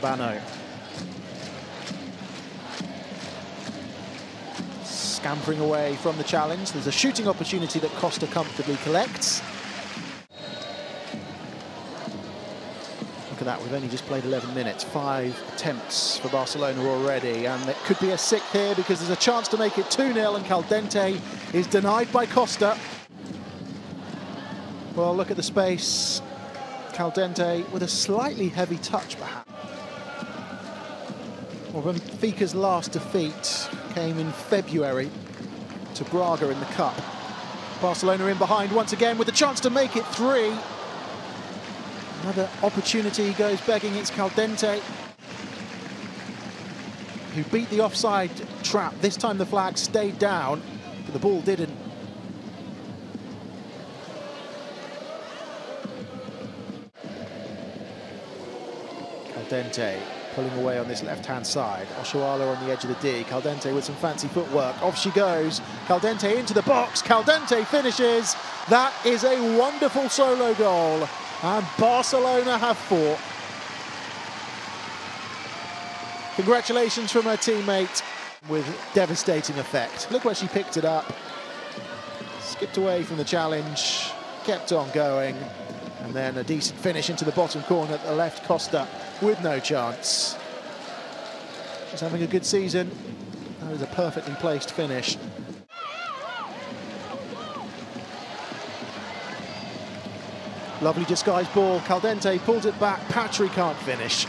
Garabano. Scampering away from the challenge. There's a shooting opportunity that Costa comfortably collects. Look at that, we've only just played 11 minutes. Five attempts for Barcelona already, and it could be a sixth here because there's a chance to make it 2-0 and Caldentey is denied by Costa. Well, look at the space. Caldentey with a slightly heavy touch, perhaps. Well, Benfica's last defeat came in February to Braga in the Cup. Barcelona in behind once again with a chance to make it three. Another opportunity goes begging. It's Caldentey who beat the offside trap. This time the flag stayed down, but the ball didn't. Caldentey pulling away on this left-hand side. Oshoala on the edge of the D. Caldentey with some fancy footwork. Off she goes. Caldentey into the box. Caldentey finishes. That is a wonderful solo goal. And Barcelona have fought. Congratulations from her teammate with devastating effect. Look where she picked it up. Skipped away from the challenge. Kept on going. And then a decent finish into the bottom corner at the left. Costa with no chance. She's having a good season. That is a perfectly placed finish. Lovely disguised ball. Caldentey pulls it back. Patri can't finish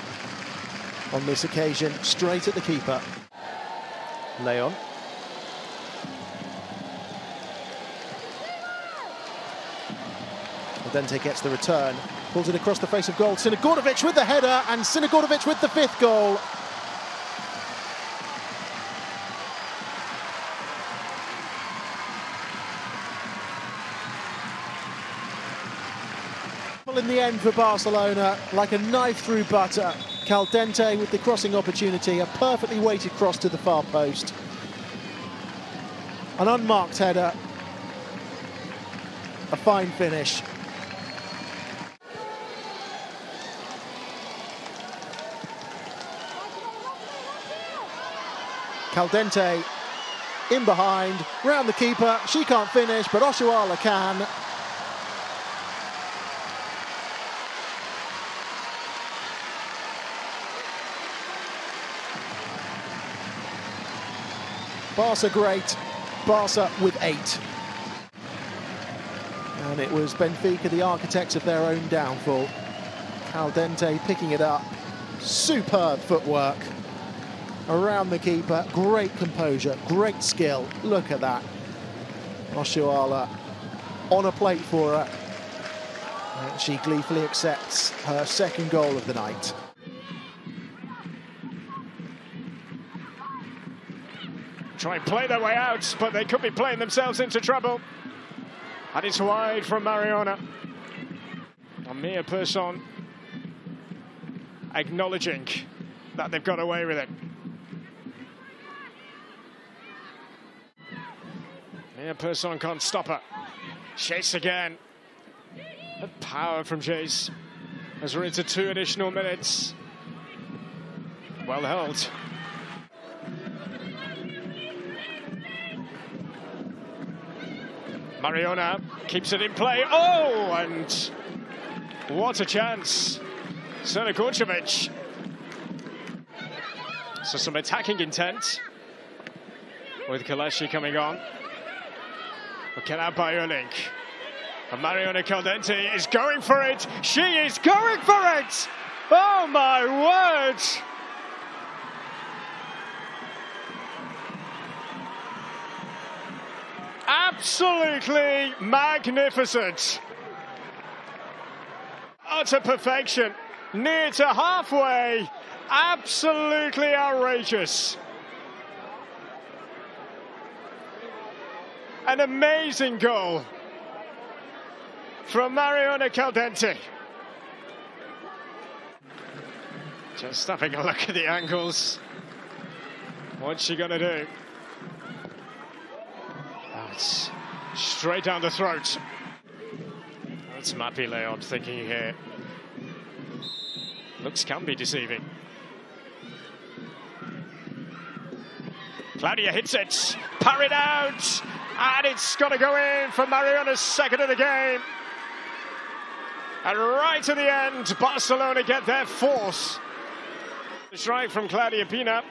on this occasion. Straight at the keeper. Leon. Caldentey gets the return. Pulls it across the face of goal. Crnogorčević with the header and Crnogorčević with the fifth goal. In the end for Barcelona, like a knife through butter. Caldentey with the crossing opportunity, a perfectly weighted cross to the far post. An unmarked header. A fine finish. Caldentey in behind, round the keeper. She can't finish, but Oshoala can. Barca great, Barca with eight. And it was Benfica, the architects of their own downfall. Caldentey picking it up. Superb footwork around the keeper. Great composure, great skill. Look at that. Oshoala on a plate for her. And she gleefully accepts her second goal of the night. Try and play their way out, but they could be playing themselves into trouble. And it's wide from Mariona. And Mia Persson acknowledging that they've got away with it. Mia Persson can't stop her. Chase again. The power from Chase as we're into two additional minutes. Well held. Mariona keeps it in play. Oh, and what a chance. Srna So some attacking intent with Kelechi coming on. Looking out by Erling. And Mariona Caldentey is going for it. She is going for it. Oh my word. Absolutely magnificent. Utter perfection. Near to halfway. Absolutely outrageous. An amazing goal from Mariona Caldentey. Just having a look at the angles. What's she going to do? That's straight down the throat. That's Mapi Leon thinking here. Looks can be deceiving. Claudia hits it, parried out, and it's got to go in for Mariona's second of the game. And right to the end, Barcelona get their. The strike from Claudia Pina.